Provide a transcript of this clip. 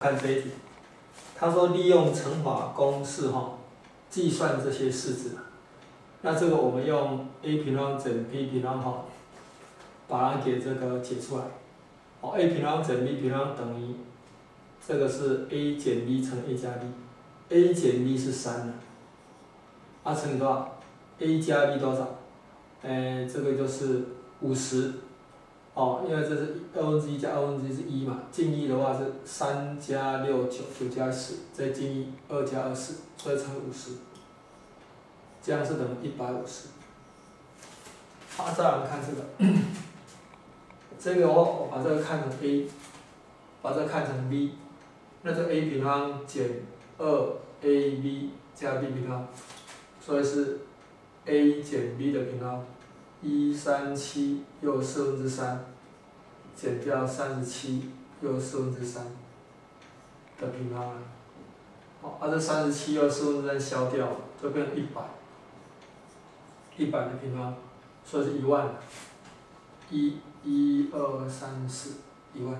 看这一题，他说利用乘法公式哈，计算这些式子。那这个我们用 a 平方整 b 平方哈，把它给这个解出来。哦，a 平方整 b 平方等于，这个是 a 减 b 乘 a 加 b，a 减 b 是三呢，啊乘以多少？a 加 b 多少？哎，这个就是五十。哦，因为这是二分之一加二分之一是一嘛，进一的话是三加六九，九加十，再进一二加二十，所以乘以五十，这样是等于一百五十。好，再来看这个，这个我我把这个看成 a，把这看成 b，那这 a 平方减二 ab 加 b 平方，所以是 a 减 b 的平方。一三七又四分之三，减掉三十七又四分之三的平方了。好，把这三十七又四分之三消掉，就变成一百，一百的平方，所以是一万。一、一、二、三、四，一万。